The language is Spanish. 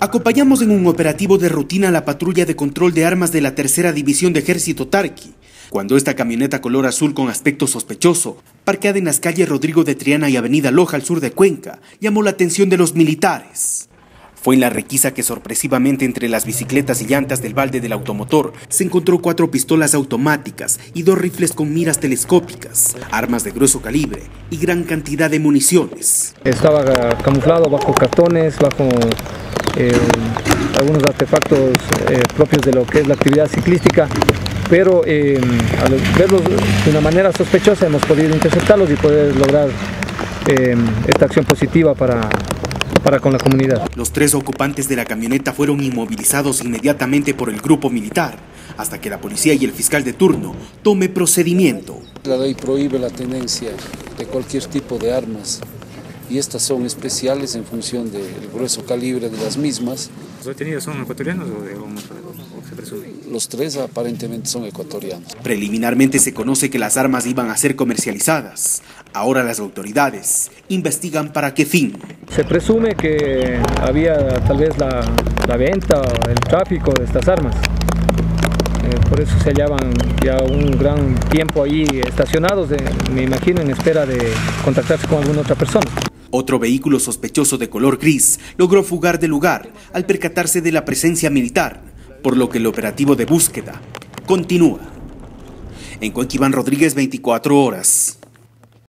Acompañamos en un operativo de rutina a la patrulla de control de armas de la Tercera División de Ejército Tarqui, cuando esta camioneta color azul con aspecto sospechoso, parqueada en las calles Rodrigo de Triana y Avenida Loja al sur de Cuenca, llamó la atención de los militares. Fue en la requisa que sorpresivamente entre las bicicletas y llantas del balde del automotor se encontró cuatro pistolas automáticas y dos rifles con miras telescópicas, armas de grueso calibre y gran cantidad de municiones. Estaba camuflado bajo cartones, bajo eh, algunos artefactos eh, propios de lo que es la actividad ciclística, pero eh, al verlos de una manera sospechosa hemos podido interceptarlos y poder lograr esta acción positiva para, para con la comunidad. Los tres ocupantes de la camioneta fueron inmovilizados inmediatamente por el grupo militar, hasta que la policía y el fiscal de turno tome procedimiento. La ley prohíbe la tenencia de cualquier tipo de armas y estas son especiales en función del grueso calibre de las mismas. ¿Los detenidos son ecuatorianos o, de, o se presume? Los tres aparentemente son ecuatorianos. Preliminarmente se conoce que las armas iban a ser comercializadas. Ahora las autoridades investigan para qué fin. Se presume que había tal vez la, la venta o el tráfico de estas armas. Eh, por eso se hallaban ya un gran tiempo ahí estacionados, de, me imagino, en espera de contactarse con alguna otra persona. Otro vehículo sospechoso de color gris logró fugar del lugar al percatarse de la presencia militar, por lo que el operativo de búsqueda continúa. En Rodríguez, 24 horas.